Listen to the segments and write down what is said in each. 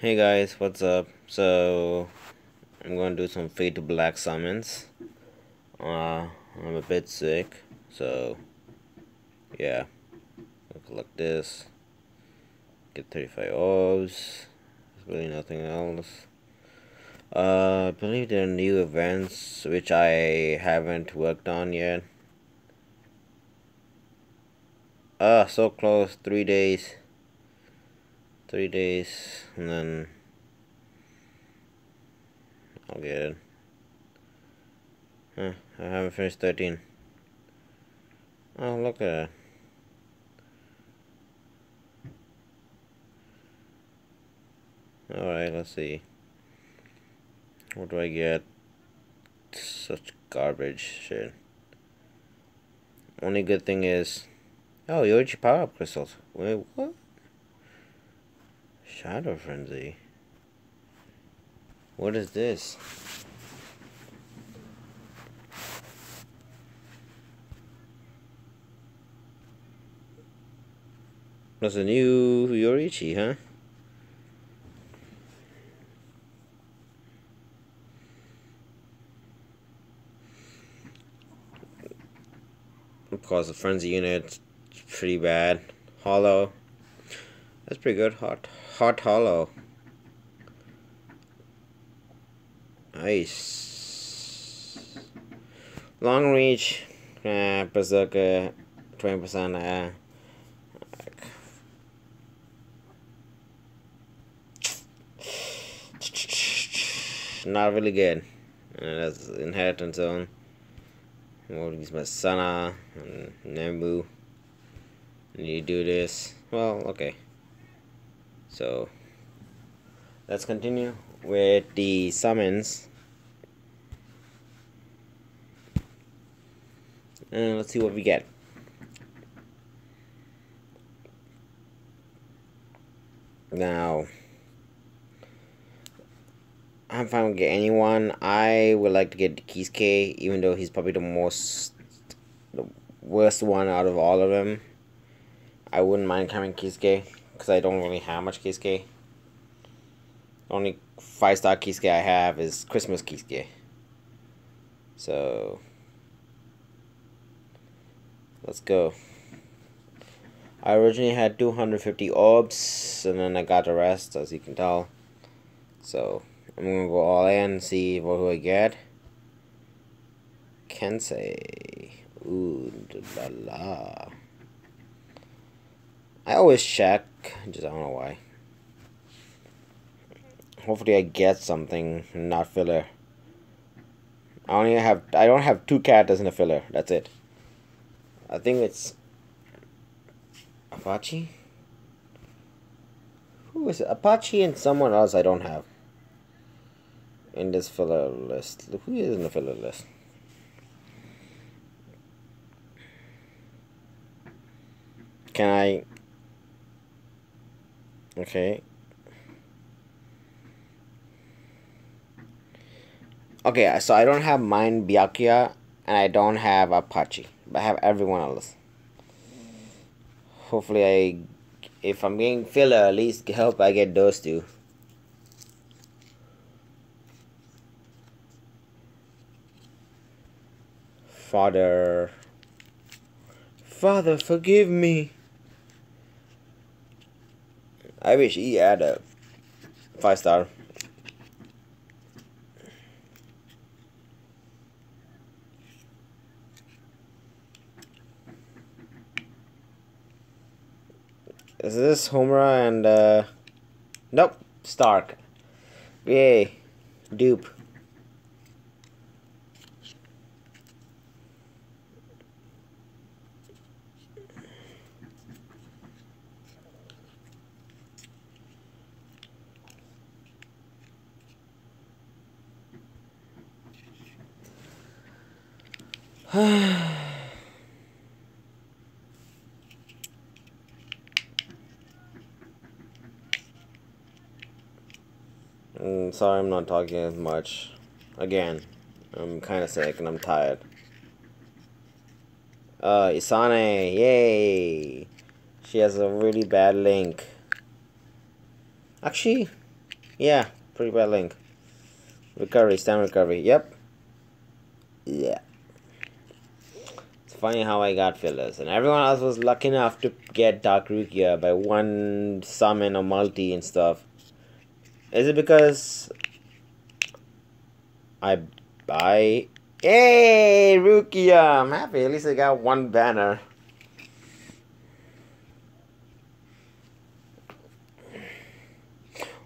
Hey guys, what's up? So, I'm to do some Fade to Black summons. Uh, I'm a bit sick, so, yeah. I'll collect this. Get 35 orbs. There's really nothing else. Uh, I believe there are new events which I haven't worked on yet. Ah, so close. Three days three days and then I'll get it. Huh, I haven't finished 13. Oh, look at that. Alright, let's see. What do I get? Such garbage shit. Only good thing is... Oh, Yoruichi power-up crystals. Wait, what? Shadow Frenzy. What is this? That's a new Yoruichi, huh? Of course, the Frenzy unit pretty bad. Hollow. That's pretty good. Hot. Hot Hollow. Nice. Long reach. Uh, Berserker. 20% uh, not really good. Uh, that's inheritance zone. We'll use my Sana and Nembu. And you do this. Well, okay. So let's continue with the summons. And let's see what we get. Now, I'm fine with getting anyone. I would like to get Kisuke, even though he's probably the most, the worst one out of all of them. I wouldn't mind coming Kisuke because I don't really have much Kisuke. The only five star Kisuke I have is Christmas Kisuke. So let's go. I originally had 250 orbs and then I got the rest as you can tell. So I'm gonna go all in and see what who I get. Kensei. Ooh la la. I always check, just I don't know why. Hopefully I get something, not filler. I only have, I don't have two characters in a filler, that's it. I think it's Apache? Who is it? Apache and someone else I don't have in this filler list. Who is in the filler list? Can I Okay. Okay, so I don't have mine Byakuya and I don't have Apache, but I have everyone else. Hopefully I, if I'm getting filler, at least help I get those two. Father, Father, forgive me. I wish he had a five star. Is this Homura and uh Nope, Stark. Yay. Dupe. mm, sorry I'm not talking as much. Again, I'm kind of sick and I'm tired. Uh, Isane, yay! She has a really bad link. Actually, Yeah, pretty bad link. Recovery, stand recovery. Yep. Yeah. It's funny how I got fillers. And everyone else was lucky enough to get Dark Rukia by one summon or multi and stuff. Is it because I buy... Hey, Rukia! I'm happy. At least I got one banner.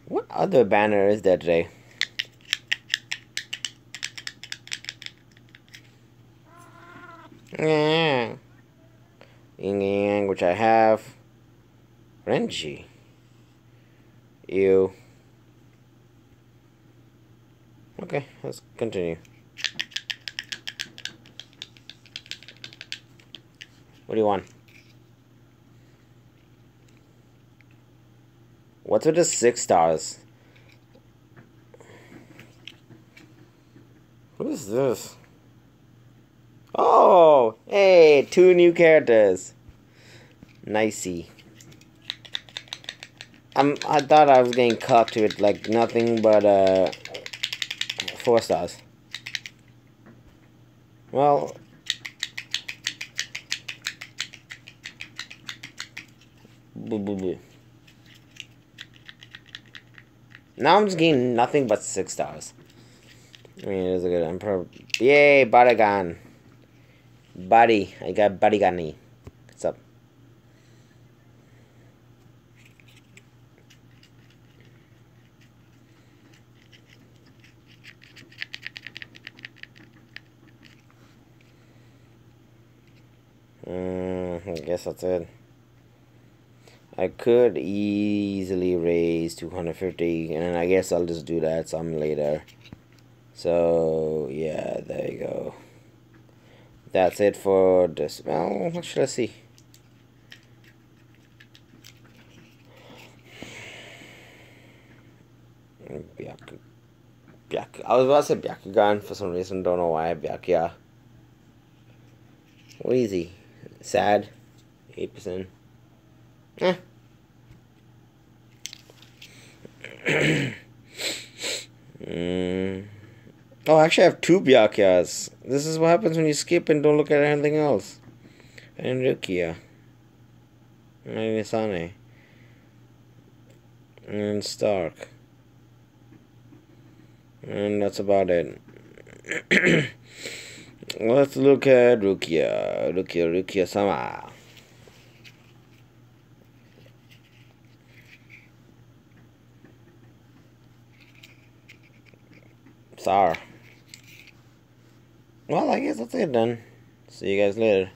What other banner is there today? Yeah. Ying Yang, which I have. Renji. Ew. Okay, let's continue. What do you want? What's with the six stars? What is this? Hey, two new characters. Nicey. I'm, I thought I was getting cocked with like nothing but uh, four stars. Well, boo boo boo. Now I'm just getting nothing but six stars. I mean, it is a good. I'm. Yay, Baraggan. Buddy, I got Barigani. What's up? Mm, I guess that's it. I could easily raise 250 and I guess I'll just do that some later. So yeah, there you go. That's it for this. Well, what should I see? Byaku. Byaku. I was about to say Byakugan for some reason. Don't know why. Byakuya. He? Sad. 8%. Eh. mm. Oh, actually, I have two Byakyas. This is what happens when you skip and don't look at anything else. And Rukia. And Nisane. And Stark. And that's about it. Let's look at Rukia. Rukia, Rukia sama. Sorry. Well, I guess that's it then. See you guys later.